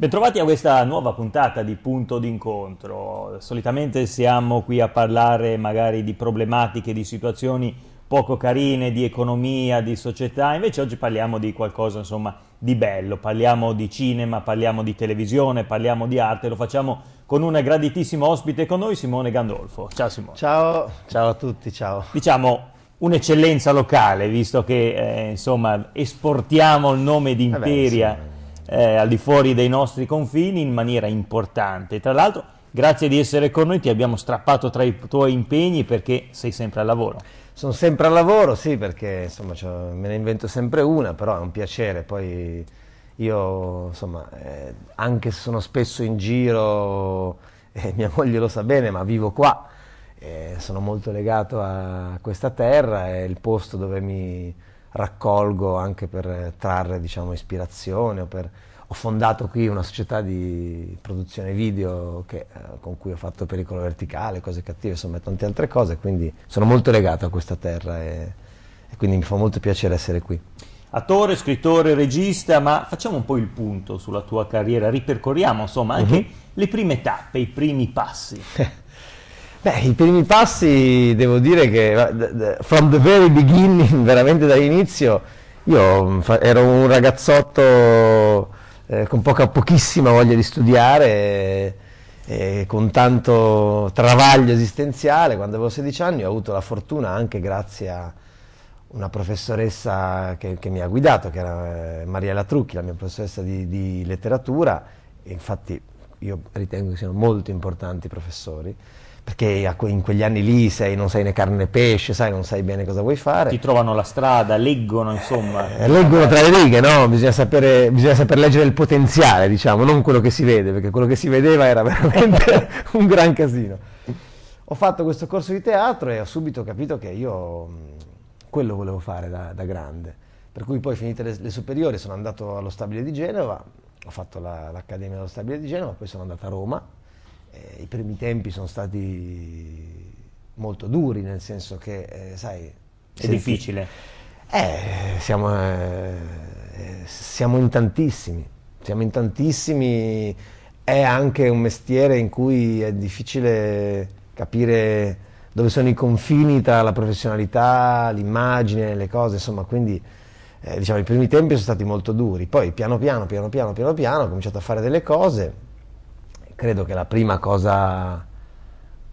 Bentrovati a questa nuova puntata di Punto d'incontro. Solitamente siamo qui a parlare magari di problematiche, di situazioni poco carine, di economia, di società, invece oggi parliamo di qualcosa insomma di bello, parliamo di cinema, parliamo di televisione, parliamo di arte, lo facciamo con un graditissimo ospite con noi, Simone Gandolfo. Ciao Simone. Ciao, ciao a tutti, ciao. Diciamo un'eccellenza locale, visto che eh, insomma esportiamo il nome di Imperia. Eh beh, eh, al di fuori dei nostri confini in maniera importante. Tra l'altro, grazie di essere con noi, ti abbiamo strappato tra i tuoi impegni perché sei sempre al lavoro. Sono sempre al lavoro, sì, perché insomma me ne invento sempre una, però è un piacere. Poi io, insomma, eh, anche se sono spesso in giro, eh, mia moglie lo sa bene, ma vivo qua, eh, sono molto legato a questa terra, è il posto dove mi raccolgo anche per trarre diciamo, ispirazione. Per... Ho fondato qui una società di produzione video che, eh, con cui ho fatto pericolo verticale, cose cattive, insomma tante altre cose, quindi sono molto legato a questa terra e, e quindi mi fa molto piacere essere qui. Attore, scrittore, regista, ma facciamo un po' il punto sulla tua carriera, ripercorriamo insomma anche uh-huh. le prime tappe, i primi passi. Beh, i primi passi devo dire che from the very beginning, veramente dall'inizio, io mm, ero un ragazzotto eh, con poca, pochissima voglia di studiare, e, e con tanto travaglio esistenziale. Quando avevo 16 anni ho avuto la fortuna, anche grazie a una professoressa che, che mi ha guidato, che era eh, Mariella Trucchi, la mia professoressa di, di letteratura, infatti io ritengo che siano molto importanti i professori perché in quegli anni lì sei, non sei né carne né pesce, sai, non sai bene cosa vuoi fare. Ti trovano la strada, leggono, insomma. Eh, leggono tra le righe, no? Bisogna sapere, bisogna saper leggere il potenziale, diciamo, non quello che si vede, perché quello che si vedeva era veramente un gran casino. Ho fatto questo corso di teatro e ho subito capito che io quello volevo fare da, da grande. Per cui poi finite le, le, superiori sono andato allo Stabile di Genova, ho fatto la, l'Accademia dello Stabile di Genova, poi sono andato a Roma eh, i primi tempi sono stati molto duri, nel senso che, eh, sai... È difficile. Eh, siamo, eh, siamo in tantissimi, siamo in tantissimi, è anche un mestiere in cui è difficile capire dove sono i confini tra la professionalità, l'immagine, le cose, insomma, quindi eh, diciamo i primi tempi sono stati molto duri, poi piano piano, piano piano, piano piano ho cominciato a fare delle cose credo che la prima cosa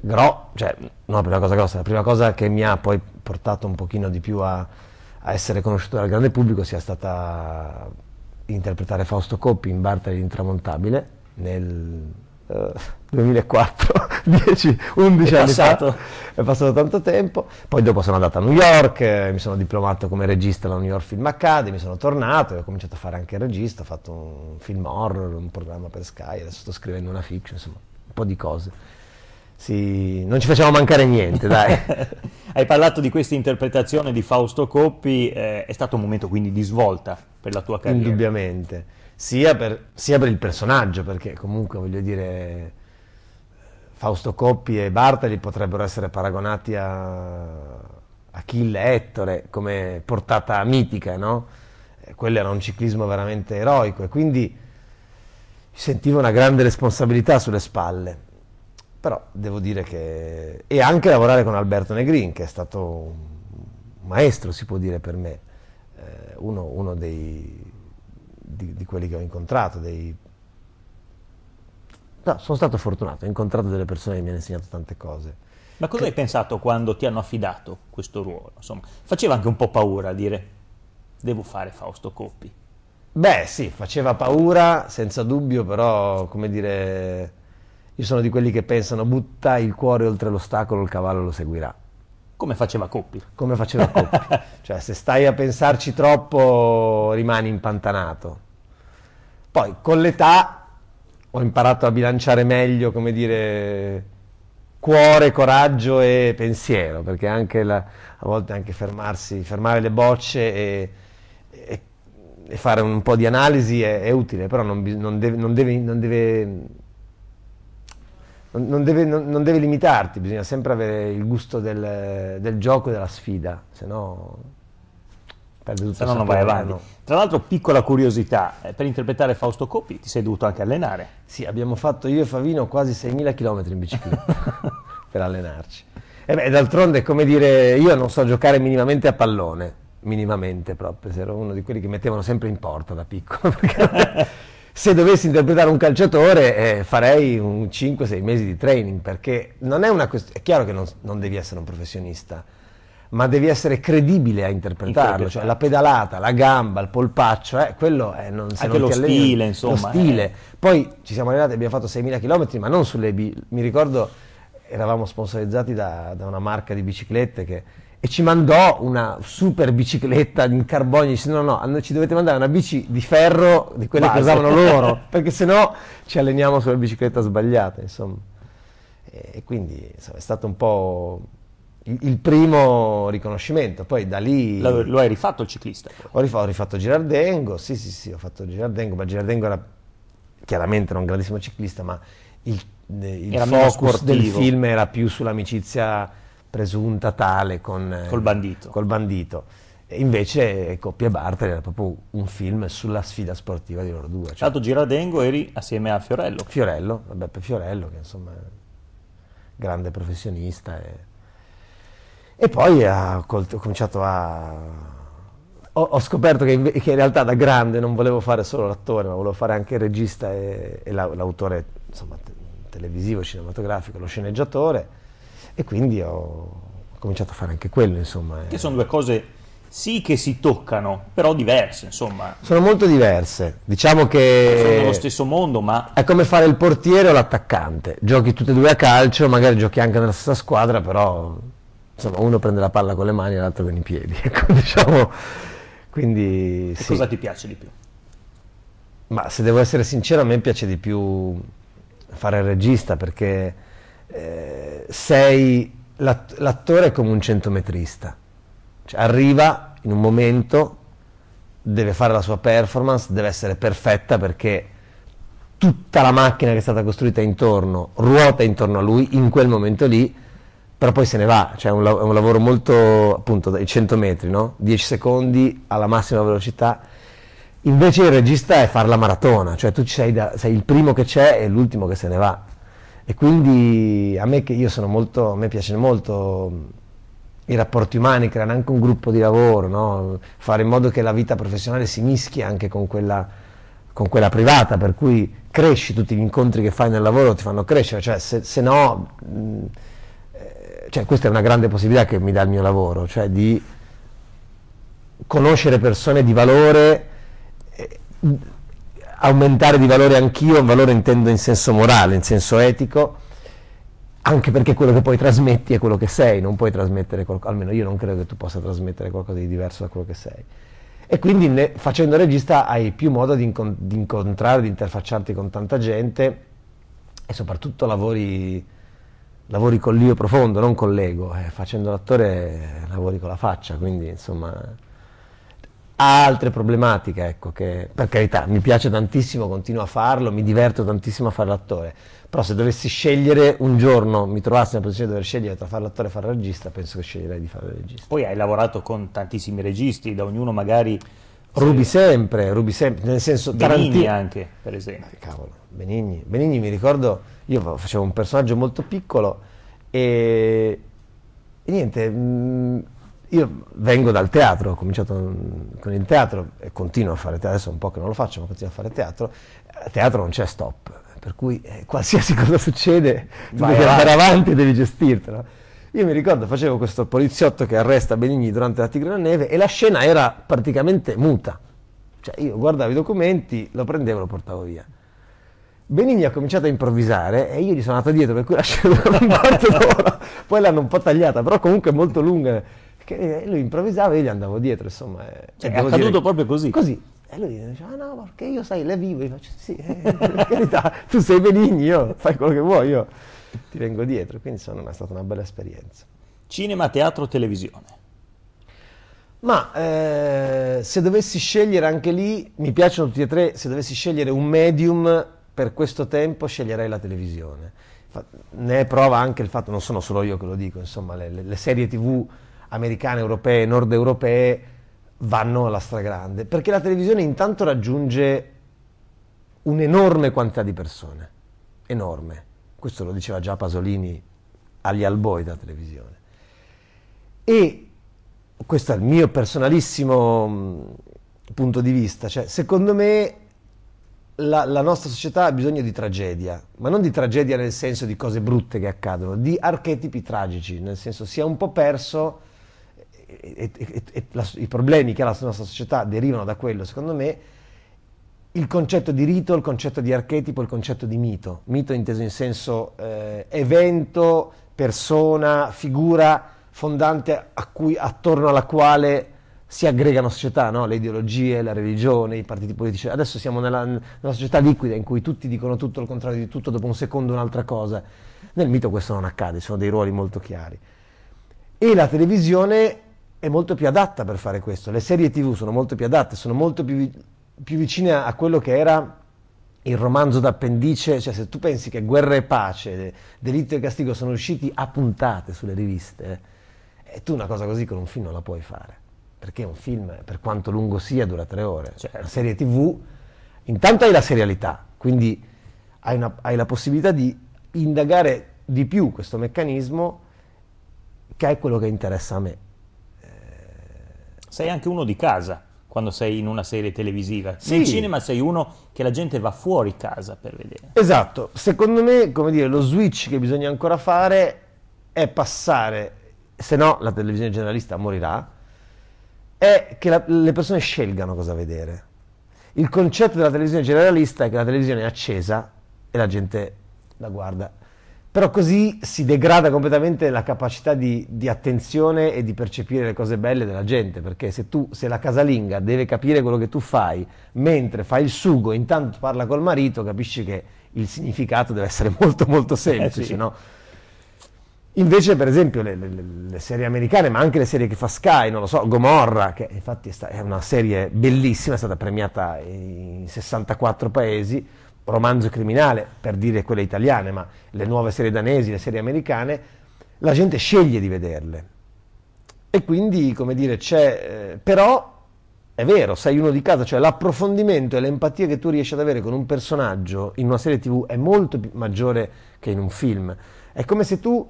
gro- cioè non la prima cosa grossa, la prima cosa che mi ha poi portato un pochino di più a, a essere conosciuto dal grande pubblico sia stata interpretare Fausto Coppi in Bartali l'intramontabile nel uh, 2004, 10, 11 è anni passato. fa, è passato tanto tempo, poi dopo sono andato a New York, eh, mi sono diplomato come regista alla New York Film Academy, sono tornato e ho cominciato a fare anche il regista, ho fatto un film horror, un programma per Sky, adesso sto scrivendo una fiction, insomma, un po' di cose. Sì, non ci facciamo mancare niente, dai. Hai parlato di questa interpretazione di Fausto Coppi, eh, è stato un momento quindi di svolta per la tua carriera? Indubbiamente, sia per, sia per il personaggio, perché comunque voglio dire Fausto Coppi e Bartali potrebbero essere paragonati a Achille e Ettore come portata mitica, no? quello era un ciclismo veramente eroico e quindi sentivo una grande responsabilità sulle spalle. Però devo dire che... e anche lavorare con Alberto Negrin, che è stato un maestro, si può dire per me, eh, uno, uno dei, di, di quelli che ho incontrato, dei No, sono stato fortunato, ho incontrato delle persone che mi hanno insegnato tante cose. Ma cosa che... hai pensato quando ti hanno affidato questo ruolo? Insomma, faceva anche un po' paura dire devo fare Fausto Coppi. Beh, sì, faceva paura, senza dubbio, però, come dire, io sono di quelli che pensano butta il cuore oltre l'ostacolo, il cavallo lo seguirà. Come faceva Coppi. Come faceva Coppi. cioè, se stai a pensarci troppo, rimani impantanato. Poi, con l'età, ho imparato a bilanciare meglio, come dire, cuore, coraggio e pensiero, perché anche la, a volte anche fermarsi, fermare le bocce e, e, e fare un po' di analisi è, è utile, però non, non, deve, non, deve, non deve non deve, non, non deve, limitarti, bisogna sempre avere il gusto del, del gioco e della sfida, se no perde tutto Se no non vai avanti. Tra l'altro, piccola curiosità, eh, per interpretare Fausto Coppi ti sei dovuto anche allenare. Sì, abbiamo fatto io e Favino quasi 6.000 km in bicicletta per allenarci. E beh, d'altronde, come dire, io non so giocare minimamente a pallone, minimamente proprio, ero uno di quelli che mettevano sempre in porta da piccolo, perché se dovessi interpretare un calciatore eh, farei un 5-6 mesi di training, perché non è una questione, è chiaro che non, non devi essere un professionista, ma devi essere credibile a interpretarlo, cioè la pedalata, la gamba, il polpaccio, eh, quello è non, se Anche non lo alleni- stile, insomma, Lo stile. eh. Poi ci siamo allenati, abbiamo fatto 6.000 km, ma non sulle mi ricordo eravamo sponsorizzati da, da una marca di biciclette che- e ci mandò una super bicicletta in carbonio, dice no no, no, ci dovete mandare una bici di ferro di quelle che Base. usavano loro, perché sennò ci alleniamo sulla bicicletta sbagliata, insomma. E, quindi insomma, è stato un po' il, primo riconoscimento, poi da lì... Lo, lo hai rifatto il ciclista. Ho rifatto, ho rifatto Girardengo, sì sì sì, ho fatto Girardengo, ma Girardengo era chiaramente era un grandissimo ciclista, ma il, il focus del film era più sull'amicizia presunta tale con, eh, Col bandito. col bandito. E invece Coppia e Bartoli era proprio un film sulla sfida sportiva di loro due. Cioè, l'altro Girardengo eri assieme a Fiorello. Fiorello, Beppe Fiorello, che insomma è grande professionista. E, e poi ha col- ho cominciato a... Ho, scoperto che, inve- che in realtà da grande non volevo fare solo l'attore, ma volevo fare anche il regista e, e la- l'autore insomma, te- televisivo, cinematografico, lo sceneggiatore, e quindi ho, cominciato a fare anche quello, insomma. Che sono due cose sì che si toccano, però diverse, insomma. Sono molto diverse. Diciamo Sono che... nello stesso mondo, ma È come fare il portiere o l'attaccante. Giochi tutti e due a calcio, magari giochi anche nella stessa squadra, però insomma uno prende la palla con le mani e l'altro con i piedi. Ecco, diciamo. Quindi sì. cosa ti piace di più? Ma se devo essere sincero, a me piace di più fare il regista perché eh, sei l'att- l'attore è come un centometrista. Cioè, arriva in un momento, deve fare la sua performance, deve essere perfetta perché tutta la macchina che è stata costruita intorno ruota intorno a lui in quel momento lì, però poi se ne va. Cioè, è un, un lavoro molto, appunto, dai 100 metri, no? 10 secondi alla massima velocità. Invece il regista è fare la maratona, cioè tu sei, da- sei il primo che c'è e l'ultimo che se ne va. E quindi a me che io sono molto, a me piacciono molto mh, i rapporti umani, creare anche un gruppo di lavoro, no? fare in modo che la vita professionale si mischi anche con quella, con quella privata, per cui cresci, tutti gli incontri che fai nel lavoro ti fanno crescere, cioè se, se no, eh, cioè questa è una grande possibilità che mi dà il mio lavoro, cioè di conoscere persone di valore, eh, aumentare di valore anch'io, valore intendo in senso morale, in senso etico, anche perché quello che poi trasmetti è quello che sei, non puoi trasmettere qualcosa, almeno io non credo che tu possa trasmettere qualcosa di diverso da quello che sei. E quindi ne- facendo regista hai più modo di, incon- di incontrare, di interfacciarti con tanta gente e soprattutto lavori, lavori con l'io profondo, non con l'ego. eh, facendo l'attore lavori con la faccia, quindi insomma ha altre problematiche, ecco, che per carità mi piace tantissimo, continuo a farlo, mi diverto tantissimo a fare l'attore, però se dovessi scegliere un giorno, mi trovassi nella posizione di dover scegliere tra fare l'attore e fare il regista, penso che sceglierei di fare il regista. Poi hai lavorato con tantissimi registi, da ognuno magari Rubi sempre, rubi sempre, nel senso Benigni Tarantino- anche, per esempio. Cavolo, Benigni. Benigni mi ricordo, io facevo un personaggio molto piccolo e, e niente, mh, io vengo dal teatro, ho cominciato mm, con il teatro e continuo a fare teatro, adesso è un po' che non lo faccio, ma continuo a fare teatro. A teatro non c'è stop, per cui eh, qualsiasi cosa succede tu Vai devi andare avanti e devi gestirtela. Io mi ricordo, facevo questo poliziotto che arresta Benigni durante la Tigre nella Neve e la scena era praticamente muta. Cioè io guardavo i documenti, lo prendevo e lo portavo via. Benigni ha cominciato a improvvisare e io gli sono andato dietro, per cui la scena durava un quarto d'ora. Poi l'hanno un po' tagliata, però comunque molto lunga. Che lui improvvisava e io gli andavo dietro, insomma. eh, Cioè, è devo accaduto dire- proprio così? Così. E lui diceva, ah no, perché io sai, le vivo. Io faccio, sì, eh, per carità, tu sei Benigni, io fai quello che vuoi, io ti vengo dietro. Quindi insomma è stata una bella esperienza. Cinema, teatro, televisione. Ma eh, se dovessi scegliere anche lì, mi piacciono tutti e tre, se dovessi scegliere un medium per questo tempo sceglierei la televisione. Ne è prova anche il fatto, non sono solo io che lo dico, insomma, le, le- le serie tv americane, europee, nord europee vanno alla stragrande, perché la televisione intanto raggiunge un'enorme quantità di persone, enorme. Questo lo diceva già Pasolini agli alboi della televisione. E questo è il mio personalissimo mm, punto di vista, cioè secondo me la, la, nostra società ha bisogno di tragedia, ma non di tragedia nel senso di cose brutte che accadono, di archetipi tragici, nel senso si è un po' perso e, e, e la, i problemi che ha la nostra società derivano da quello, secondo me, il concetto di rito, il concetto di archetipo, il concetto di mito. Mito inteso in senso eh, evento, persona, figura fondante cui, attorno alla quale si aggregano società, no? le ideologie, la religione, i partiti politici. Adesso siamo nella, nella, società liquida in cui tutti dicono tutto il contrario di tutto, dopo un secondo un'altra cosa. Nel mito questo non accade, sono dei ruoli molto chiari. E la televisione è molto più adatta per fare questo, le serie tv sono molto più adatte, sono molto più, più vicine a quello che era il romanzo d'appendice, cioè se tu pensi che Guerra e Pace, Delitto e Castigo sono usciti a puntate sulle riviste, e tu una cosa così con un film non la puoi fare perché un film, per quanto lungo sia, dura tre ore. Certo. Una serie tv, intanto hai la serialità, quindi hai, una, hai, la possibilità di indagare di più questo meccanismo che è quello che interessa a me. Sei anche uno di casa quando sei in una serie televisiva. Sì. Nel cinema sei uno che la gente va fuori casa per vedere. Esatto, secondo me, come dire, lo switch che bisogna ancora fare è passare, se no la televisione generalista morirà, è che la, le persone scelgano cosa vedere. Il concetto della televisione generalista è che la televisione è accesa e la gente la guarda. Però così si degrada completamente la capacità di, di, attenzione e di percepire le cose belle della gente, perché se tu, se la casalinga deve capire quello che tu fai mentre fai il sugo intanto parla col marito, capisci che il significato deve essere molto molto semplice, eh sì. no? Invece, per esempio, le, le, le, serie americane, ma anche le serie che fa Sky, non lo so, Gomorra, che infatti è una serie bellissima, è stata premiata in 64 paesi, romanzo criminale, per dire quelle italiane, ma le nuove serie danesi, le serie americane, la gente sceglie di vederle. E quindi, come dire, c'è... Eh, però, è vero, sei uno di casa, cioè l'approfondimento e l'empatia che tu riesci ad avere con un personaggio in una serie tv è molto maggiore che in un film. È come se tu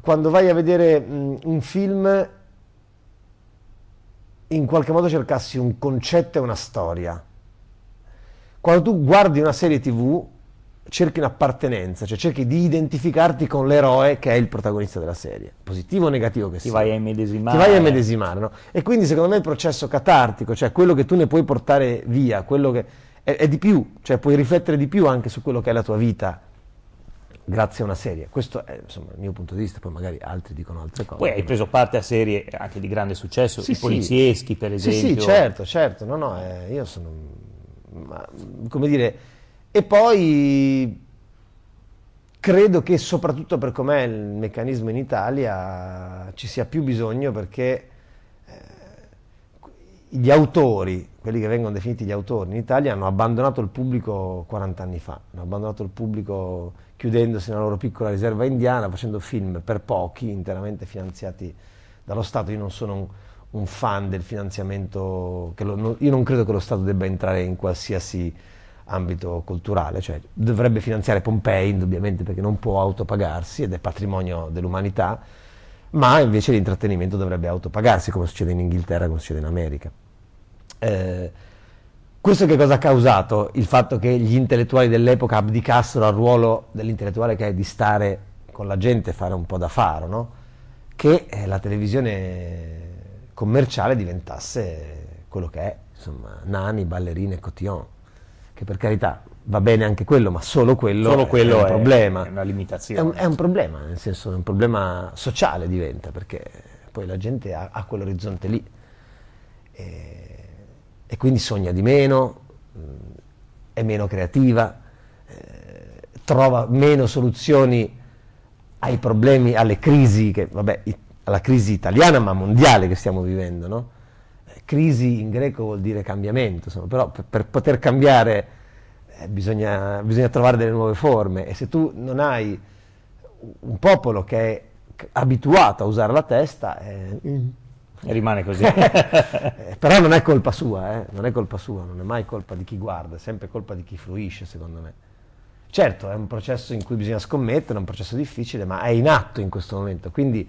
quando vai a vedere un film in qualche modo cercassi un concetto e una storia. Quando tu guardi una serie tv cerchi un'appartenenza, cioè cerchi di identificarti con l'eroe che è il protagonista della serie, positivo o negativo che Ti sia. Ti vai a immedesimare. Ti vai a immedesimare, no? E quindi secondo me il processo catartico, cioè quello che tu ne puoi portare via, quello che è, è di più, cioè puoi riflettere di più anche su quello che è la tua vita grazie a una serie. Questo è insomma, il mio punto di vista, poi magari altri dicono altre cose. Poi hai preso parte a serie anche di grande successo, sì, i polizieschi sì. per esempio. Sì, sì, certo, certo, no, no, eh, io sono, ma, come dire, e poi credo che soprattutto per com'è il meccanismo in Italia ci sia più bisogno perché eh, gli autori, quelli che vengono definiti gli autori in Italia, hanno abbandonato il pubblico 40 anni fa, hanno abbandonato il pubblico chiudendosi nella loro piccola riserva indiana, facendo film per pochi, interamente finanziati dallo Stato. Io non sono un, un fan del finanziamento, lo, io non credo che lo Stato debba entrare in qualsiasi ambito culturale, cioè dovrebbe finanziare Pompei indubbiamente perché non può autopagarsi ed è patrimonio dell'umanità, ma invece l'intrattenimento dovrebbe autopagarsi come succede in Inghilterra, come succede in America. Eh, questo che cosa ha causato? Il fatto che gli intellettuali dell'epoca abdicassero al ruolo dell'intellettuale che è di stare con la gente e fare un po' da faro, no? che eh, la televisione commerciale diventasse quello che è, insomma, nani, ballerine, cotillon, che per carità va bene anche quello, ma solo quello, solo quello è un problema. È una limitazione. È un, è un, problema, nel senso è un problema sociale diventa, perché poi la gente ha, ha quell'orizzonte lì. E e quindi sogna di meno, è meno creativa, eh, trova meno soluzioni ai problemi, alle crisi, che, vabbè, alla crisi italiana ma mondiale che stiamo vivendo. No? Eh, crisi in greco vuol dire cambiamento, insomma, però per, per poter cambiare eh, bisogna, bisogna, trovare delle nuove forme e se tu non hai un popolo che è abituato a usare la testa, eh, rimane così. Eh, però non è colpa sua, eh? non è colpa sua, non è mai colpa di chi guarda, è sempre colpa di chi fruisce, secondo me. Certo, è un processo in cui bisogna scommettere, è un processo difficile, ma è in atto in questo momento. Quindi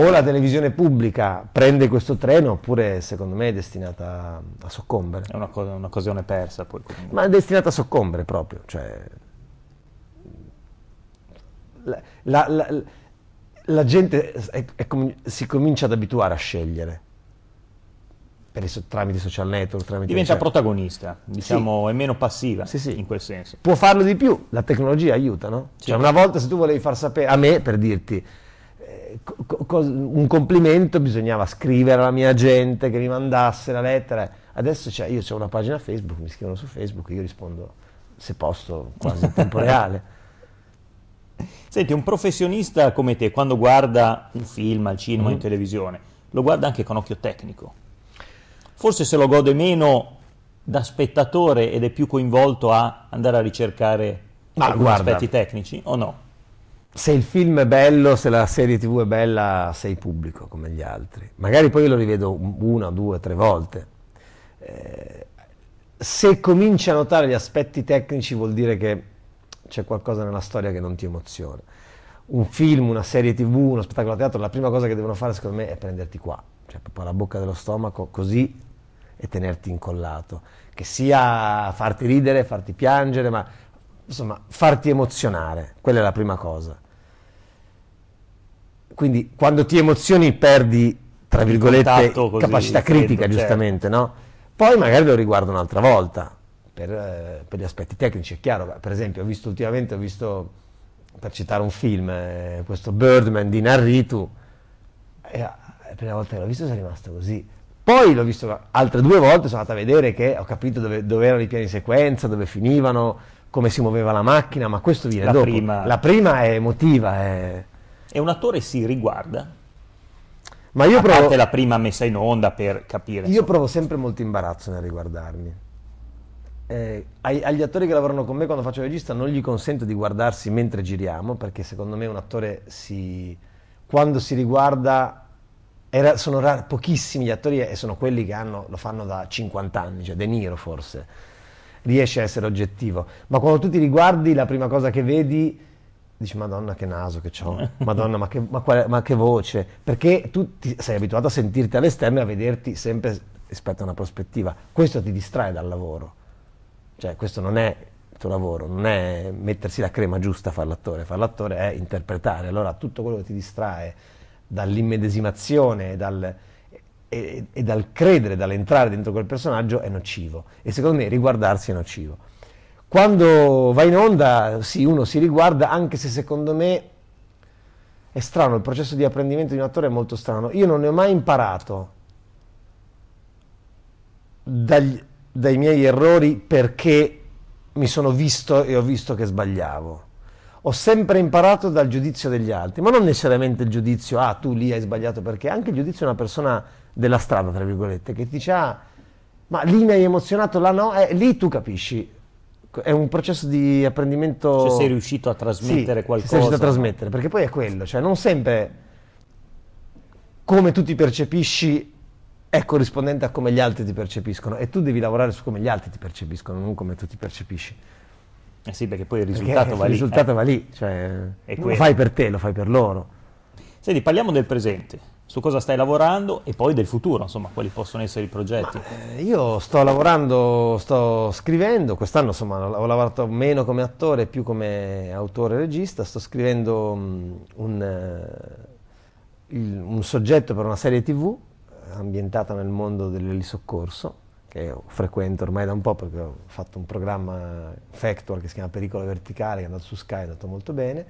o la televisione pubblica prende questo treno oppure secondo me è destinata a soccombere. È una cosa, un'occasione persa poi. Comunque. Ma è destinata a soccombere proprio. Cioè, la, la, la, la gente è, è, si comincia ad abituare a scegliere per i, tramite social network. Tramite Diventa social. protagonista, diciamo, sì. è meno passiva sì, sì. in quel senso. Può farlo di più, la tecnologia aiuta, no? Cioè una volta se tu volevi far sapere, a me per dirti, un complimento bisognava scrivere alla mia gente che mi mandasse la lettera. Adesso cioè, io ho una pagina Facebook, mi scrivono su Facebook, io rispondo se posso quasi in tempo reale. Senti, un professionista come te, quando guarda un film al cinema, mm-hmm. in televisione, lo guarda anche con occhio tecnico. Forse se lo gode meno da spettatore ed è più coinvolto a andare a ricercare Ma guarda, aspetti tecnici o no? Se il film è bello, se la serie tv è bella, sei pubblico come gli altri. Magari poi lo rivedo una, due, tre volte. Eh, se cominci a notare gli aspetti tecnici vuol dire che c'è qualcosa nella storia che non ti emoziona. Un film, una serie tv, uno spettacolo a teatro, la prima cosa che devono fare secondo me è prenderti qua, cioè proprio alla bocca dello stomaco, così e tenerti incollato. Che sia farti ridere, farti piangere, ma insomma, farti emozionare, quella è la prima cosa. Quindi quando ti emozioni perdi, tra virgolette, così, capacità critica, freddo, giustamente, certo. no? Poi magari lo riguardo un'altra volta, per, eh, per, gli aspetti tecnici, è chiaro. Per esempio, ho visto ultimamente, ho visto, per citare un film, eh, questo Birdman di Narritu, e la prima volta che l'ho visto sono rimasto così. Poi l'ho visto altre due volte, sono andato a vedere che ho capito dove, dove erano i piani di sequenza, dove finivano, come si muoveva la macchina, ma questo viene la dopo. Prima... La prima è emotiva. È... E un attore si riguarda? Ma io a provo... parte la prima messa in onda per capire. Io insomma. provo sempre molto imbarazzo nel riguardarmi. Eh, agli attori che lavorano con me quando faccio regista non gli consento di guardarsi mentre giriamo, perché secondo me un attore si... quando si riguarda era, sono rari, pochissimi gli attori e sono quelli che hanno, lo fanno da 50 anni, cioè De Niro forse riesce a essere oggettivo. Ma quando tu ti riguardi, la prima cosa che vedi, dici Madonna che naso che ho, Madonna ma che, ma, quale, ma che, voce, perché tu ti, sei abituato a sentirti all'esterno e a vederti sempre rispetto a una prospettiva. Questo ti distrae dal lavoro. Cioè questo non è il tuo lavoro, non è mettersi la crema giusta a fare l'attore, fare l'attore è interpretare. Allora tutto quello che ti distrae dall'immedesimazione, dal e, e, dal credere, dall'entrare dentro quel personaggio è nocivo e secondo me riguardarsi è nocivo. Quando va in onda, sì, uno si riguarda, anche se secondo me è strano, il processo di apprendimento di un attore è molto strano. Io non ne ho mai imparato dagli, dai miei errori perché mi sono visto e ho visto che sbagliavo. Ho sempre imparato dal giudizio degli altri, ma non necessariamente il giudizio, ah, tu lì hai sbagliato perché, anche il giudizio di una persona della strada, tra virgolette, che ti dice, ah, ma lì mi hai emozionato, là no, eh, lì tu capisci. È un processo di apprendimento... Se sei riuscito a trasmettere sì, qualcosa. sei riuscito a trasmettere, perché poi è quello, cioè non sempre come tu ti percepisci è corrispondente a come gli altri ti percepiscono e tu devi lavorare su come gli altri ti percepiscono, non come tu ti percepisci. Eh sì, perché poi il risultato perché va lì. Il risultato eh. va lì, cioè, lo fai per te, lo fai per loro. Senti, parliamo del presente su cosa stai lavorando e poi del futuro, insomma, quali possono essere i progetti. Eh, io sto lavorando, sto scrivendo, quest'anno insomma ho lavorato meno come attore, più come autore regista, sto scrivendo um, un, uh, il, un, soggetto per una serie tv ambientata nel mondo dell'elisoccorso, che frequento ormai da un po' perché ho fatto un programma Factor che si chiama Pericolo Verticale, che è andato su Sky, è andato molto bene,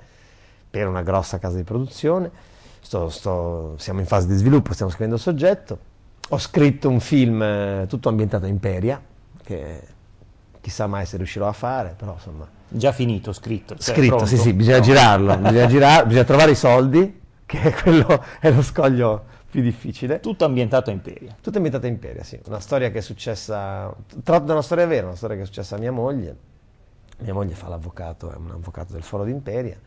per una grossa casa di produzione sto, sto, siamo in fase di sviluppo, stiamo scrivendo il soggetto. Ho scritto un film eh, tutto ambientato a Imperia, che chissà mai se riuscirò a fare, però insomma... Già finito, scritto. Cioè scritto, pronto. sì, sì, bisogna no. girarlo, bisogna, girar, bisogna trovare i soldi, che è, quello, è lo scoglio più difficile. Tutto ambientato a Imperia. Tutto ambientato a Imperia, sì. Una storia che è successa, tratto da una storia vera, una storia che è successa a mia moglie. Mia moglie fa l'avvocato, è un avvocato del Foro d'Imperia.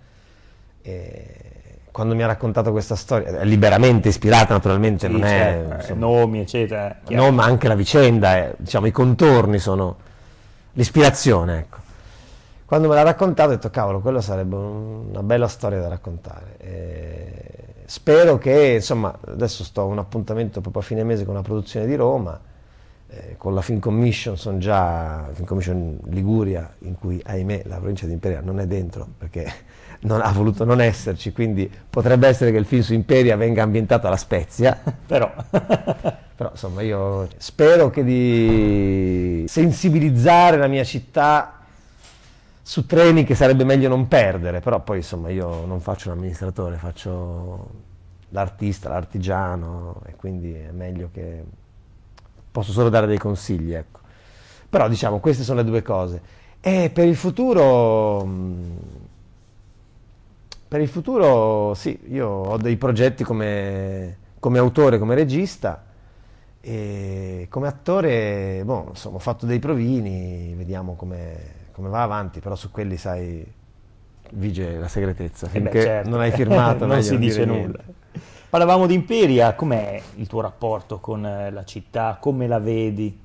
E quando mi ha raccontato questa storia, è liberamente ispirata naturalmente, Sì, non certo, è... eh, insomma, nomi, eccetera. chiaro. no, ma anche la vicenda, è- diciamo, i contorni sono l'ispirazione, ecco. Quando me l'ha raccontato ho detto, cavolo, quello sarebbe un- una bella storia da raccontare. E spero che, insomma, adesso sto a un appuntamento proprio a fine mese con una produzione di Roma, eh, con la Film Commission, sono già, Film Commission Liguria, in cui, ahimè, la provincia di Imperia non è dentro, perché non ha voluto non esserci, quindi potrebbe essere che il film su Imperia venga ambientato alla Spezia, Però, però insomma io spero che di sensibilizzare la mia città su treni che sarebbe meglio non perdere, però poi insomma io non faccio l'amministratore, faccio l'artista, l'artigiano e quindi è meglio che posso solo dare dei consigli, ecco. Però diciamo queste sono le due cose. E per il futuro mh, per il futuro sì, io ho dei progetti come, come autore, come regista e come attore, boh, insomma, ho fatto dei provini, vediamo come, come va avanti, però su quelli sai vige la segretezza, eh beh, finché certo. non hai firmato non si dice nulla. niente. Parlavamo di Imperia, com'è il tuo rapporto con eh, la città? Come la vedi?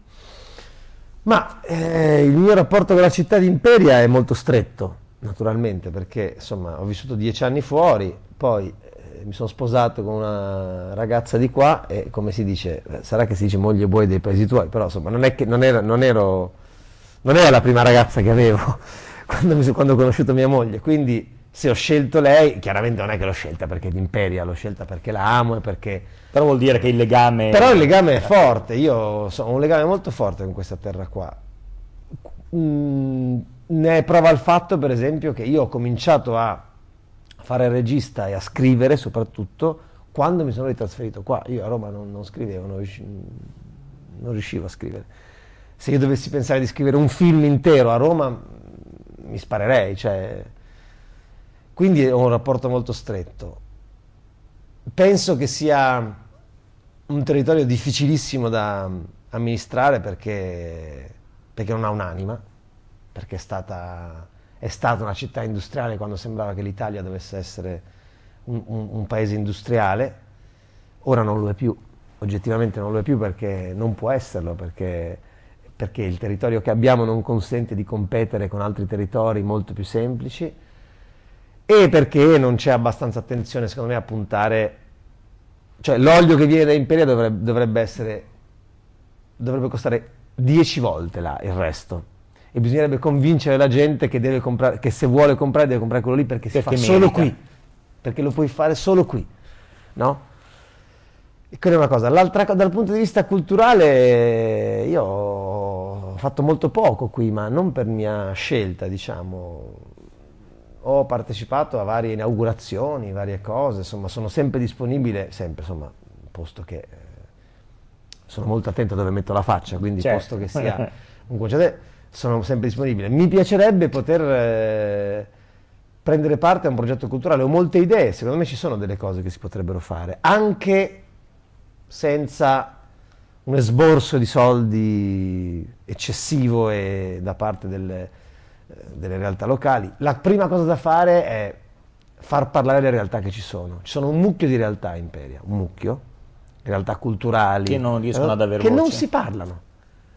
Ma eh, il mio rapporto con la città di Imperia è molto stretto, naturalmente, perché insomma ho vissuto dieci anni fuori, poi eh, mi sono sposato con una ragazza di qua e come si dice, eh, sarà che si dice moglie buoi dei paesi tuoi, però insomma non, è che, non, era, non, ero, non era la prima ragazza che avevo quando, mi quando ho conosciuto mia moglie, quindi se ho scelto lei, chiaramente non è che l'ho scelta perché è di Imperia, l'ho scelta perché la amo e perché Però vuol dire che il legame... però il legame è forte, io ho un legame molto forte con questa terra qua. Mm, ne è prova il fatto, per esempio, che io ho cominciato a fare regista e a scrivere soprattutto quando mi sono ritrasferito qua. Io a Roma non, non scrivevo, non, non riuscivo a scrivere. Se io dovessi pensare di scrivere un film intero a Roma, mi sparerei. Cioè... Quindi ho un rapporto molto stretto. Penso che sia un territorio difficilissimo da amministrare perché, perché non ha un'anima, perché è stata, è stata una città industriale quando sembrava che l'Italia dovesse essere un, un- un paese industriale, ora non lo è più, oggettivamente non lo è più perché non può esserlo, perché, perché il territorio che abbiamo non consente di competere con altri territori molto più semplici e perché non c'è abbastanza attenzione secondo me a puntare cioè l'olio che viene da Imperia dovrebbe, dovrebbe essere dovrebbe costare 10 volte là il resto e bisognerebbe convincere la gente che, deve comprare, che se vuole comprare deve comprare quello lì perché si Perché fa solo merita. qui perché lo puoi fare solo qui no? E quella è una cosa. L'altra cosa, dal punto di vista culturale, io ho fatto molto poco qui, ma non per mia scelta, diciamo. Ho partecipato a varie inaugurazioni, varie cose, insomma, sono sempre disponibile, sempre, insomma, posto che eh, sono molto attento a dove metto la faccia, quindi Certo. posto che sia un concerto, sono sempre disponibile. Mi piacerebbe poter eh, prendere parte a un progetto culturale, ho molte idee, secondo me ci sono delle cose che si potrebbero fare, anche senza un esborso di soldi eccessivo e da parte eh, delle realtà locali. La prima cosa da fare è far parlare le realtà che ci sono. Ci sono un mucchio di realtà in Imperia, un mucchio, realtà culturali. Che non riescono eh, ad aver Che non voce. si parlano.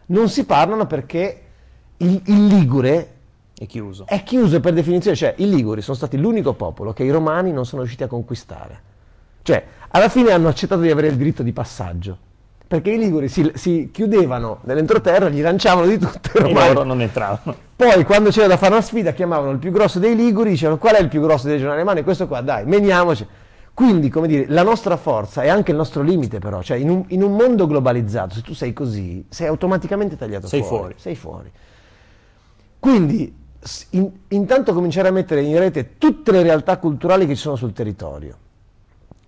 Non si parlano perché il, il Ligure È chiuso. è chiuso per definizione, cioè i Liguri sono stati l'unico popolo che i Romani non sono riusciti a conquistare. Cioè, alla fine hanno accettato di avere il diritto di passaggio, perché i Liguri si, si chiudevano nell'entroterra, gli lanciavano di tutto E loro non entravano. Poi quando c'era da fare una sfida chiamavano il più grosso dei Liguri, dicevano qual è il più grosso dei legionari romani? Questo qua, dai, meniamoci. Quindi, come dire, la nostra forza è anche il nostro limite però, cioè in un, in un mondo globalizzato, se tu sei così, sei automaticamente tagliato Sei fuori. fuori. Sei fuori. Quindi, in- intanto cominciare a mettere in rete tutte le realtà culturali che ci sono sul territorio.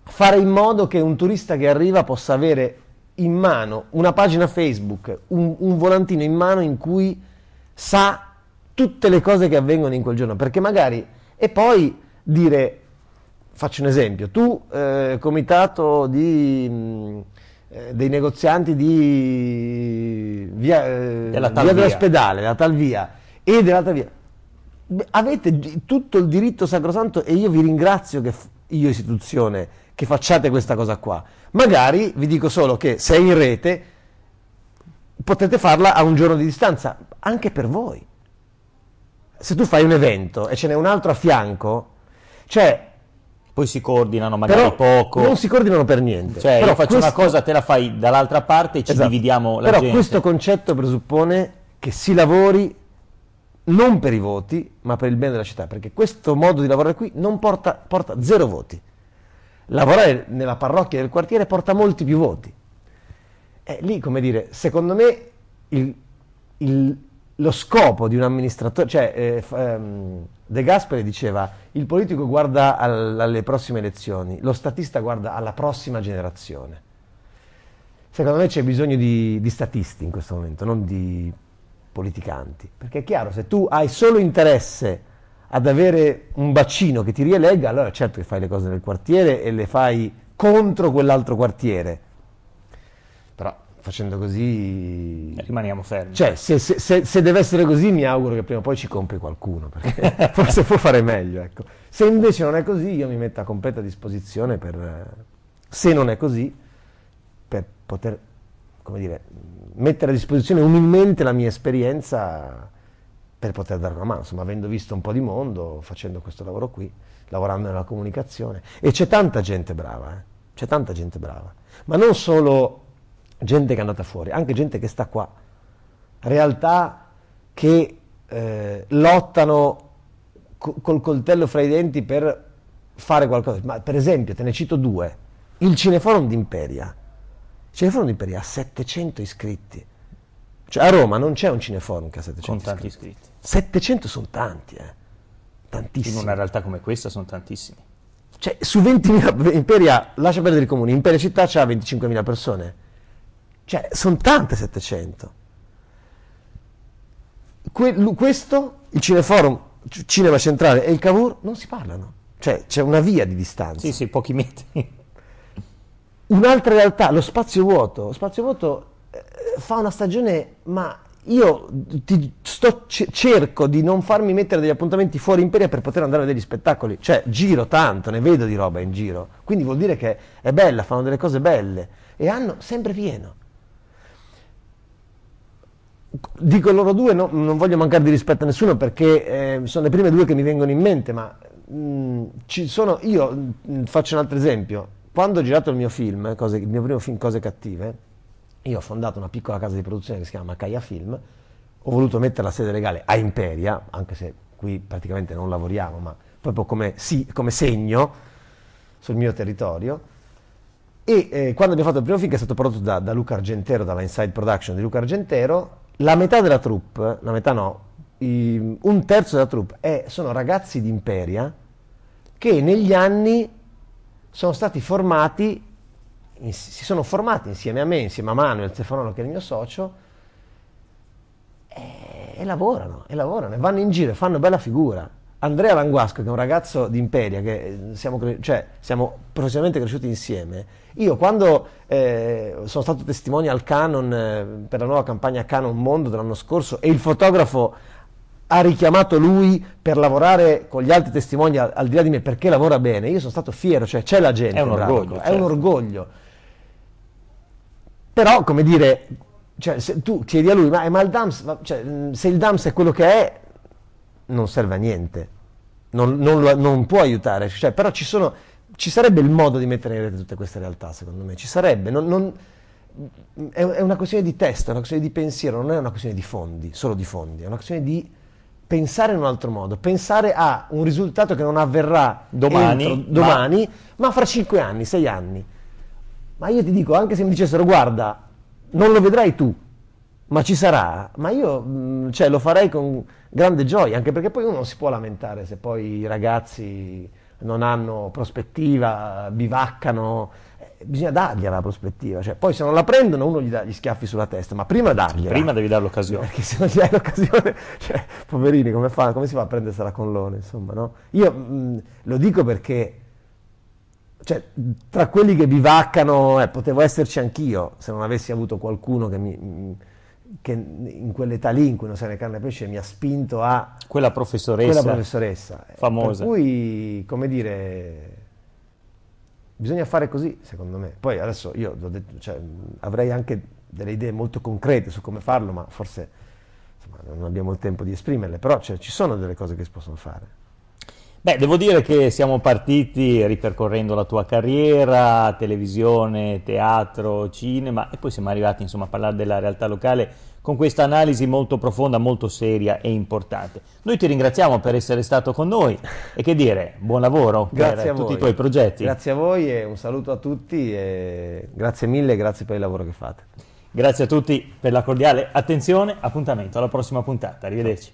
Fare in modo che un turista che arriva possa avere in mano una pagina Facebook, un, un volantino in mano in cui sa tutte le cose che avvengono in quel giorno. Perché magari. E poi dire. Faccio un esempio. Tu, eh, comitato di. mh, eh, dei negozianti di via, eh, Della via dell'ospedale, la tal via e dell'altra via. Avete tutto il diritto sacrosanto e io vi ringrazio che io istituzione, che facciate questa cosa qua. Magari vi dico solo che se è in rete potete farla a un giorno di distanza, anche per voi. Se tu fai un evento e ce n'è un altro a fianco, cioè poi si coordinano magari però poco. Non si coordinano per niente. Cioè, però io faccio questo... una cosa, te la fai dall'altra parte e ci Esatto. dividiamo la Però gente. questo concetto presuppone che si lavori non per i voti, ma per il bene della città, perché questo modo di lavorare qui non porta, porta zero voti. Lavorare nella parrocchia del quartiere porta molti più voti. E lì, come dire, secondo me il- il- lo scopo di un amministratore, cioè eh, ehm, De Gasperi diceva il politico guarda al- alle prossime elezioni, lo statista guarda alla prossima generazione. Secondo me c'è bisogno di, di statisti in questo momento, non di politicanti. Perché è chiaro, se tu hai solo interesse ad avere un bacino che ti rielegga, allora certo che fai le cose nel quartiere e le fai contro quell'altro quartiere. Però facendo così... Rimaniamo fermi. Cioè, se, se- se- se deve essere così, mi auguro che prima o poi ci compri qualcuno, perché forse può fare meglio. Ecco. Se invece non è così, io mi metto a completa disposizione per, eh, se non è così, per poter, come dire, mettere a disposizione umilmente la mia esperienza per poter dare una mano, insomma, avendo visto un po' di mondo, facendo questo lavoro qui, lavorando nella comunicazione. E c'è tanta gente brava, eh? c'è tanta gente brava, ma non solo gente che è andata fuori, anche gente che sta qua, realtà che eh, lottano co- col coltello fra i denti per fare qualcosa. Ma per esempio, te ne cito due, il Cineforum d'Imperia. Il Cineforum d'Imperia ha 700 iscritti. Cioè a Roma non c'è un cineforum che ha 700 Con tanti iscritti. iscritti. 700 sono tanti, eh. In Tantissimi. una realtà come questa sono tantissimi. Cioè, su 20.000, Imperia, lascia perdere i comuni, Imperia città c'ha 25.000 persone. Cioè, sono tante 700. Que- questo, il Cineforum, Cinema Centrale e il Cavour non si parlano. Cioè, c'è una via di distanza. Sì, sì, pochi metri. Un'altra realtà, lo spazio vuoto. Lo spazio vuoto eh, fa una stagione, ma io sto- cerco di non farmi mettere degli appuntamenti fuori Imperia per poter andare a vedere gli spettacoli. Cioè, giro tanto, ne vedo di roba in giro. Quindi vuol dire che è bella, fanno delle cose belle e hanno sempre pieno. Dico loro due, no- non voglio mancare di rispetto a nessuno perché eh, sono le prime due che mi vengono in mente, ma mh, ci sono, io mh, faccio un altro esempio. Quando ho girato il mio film, Cose- il mio primo film Cose Cattive, io ho fondato una piccola casa di produzione che si chiama Caia Film, ho voluto mettere la sede legale a Imperia, anche se qui praticamente non lavoriamo, ma proprio come, sì, come segno sul mio territorio. E eh, quando abbiamo fatto il primo film, che è stato prodotto da, da Luca Argentero, dalla Inside Production di Luca Argentero, la metà della troupe, la metà no, i- un terzo della troupe è- sono ragazzi di Imperia che negli anni sono stati formati, in- si sono formati insieme a me, insieme a Manuel Stefanolo che è il mio socio, e, e lavorano, e lavorano, e vanno in giro e fanno bella figura. Andrea Languasco, che è un ragazzo di Imperia, che eh, siamo, cioè, siamo professionalmente cresciuti insieme, io quando eh, sono stato testimone al Canon eh, per la nuova campagna Canon Mondo dell'anno scorso e il fotografo ha richiamato lui per lavorare con gli altri testimoni al, al di là di me perché lavora bene, io sono stato fiero, cioè c'è la gente. È un brava orgoglio, È un certo. orgoglio. Però, come dire, cioè, se tu chiedi a lui, ma, ma il DAMS, ma- cioè, mh, se il DAMS è quello che è, non serve a niente, non, non lo- non può aiutare, Cioè, però ci, sono, ci sarebbe il modo di mettere in rete tutte queste realtà, secondo me, ci sarebbe, non- non- è, è una questione di testa, è una questione di pensiero, non è una questione di fondi, solo di fondi, è una questione di pensare in un altro modo, pensare a un risultato che non avverrà Domani, entro- ma- domani ma fra cinque anni, sei anni. Ma io ti dico, anche se mi dicessero, guarda, non lo vedrai tu, ma ci sarà, ma io mh, cioè, lo farei con grande gioia, anche perché poi uno non si può lamentare se poi i ragazzi non hanno prospettiva, bivaccano, eh, bisogna dargli la prospettiva, cioè, poi se non la prendono uno gli dà gli schiaffi sulla testa, ma prima dargliela. Prima devi dare l'occasione. Perché se non gli hai l'occasione, cioè, poverini, come, fa- come si fa a prendersela con l'one, insomma, no? Io mh, lo dico perché, cioè, tra quelli che bivaccano, eh, potevo esserci anch'io, se non avessi avuto qualcuno che, mi, mh, che in quell'età lì, in cui non né carne né pesce, mi ha spinto a Quella professoressa. quella professoressa. famosa. Per cui, come dire, bisogna fare così, secondo me. Poi adesso io detto, cioè, avrei anche delle idee molto concrete su come farlo, ma forse insomma, non abbiamo il tempo di esprimerle, però cioè, ci sono delle cose che si possono fare. Beh, devo dire che siamo partiti ripercorrendo la tua carriera, televisione, teatro, cinema e poi siamo arrivati insomma, a parlare della realtà locale con questa analisi molto profonda, molto seria e importante. Noi ti ringraziamo per essere stato con noi e che dire, buon lavoro grazie per tutti i tuoi progetti. Grazie a voi e un saluto a tutti e grazie mille e grazie per il lavoro che fate. Grazie a tutti per la cordiale attenzione, appuntamento alla prossima puntata, arrivederci.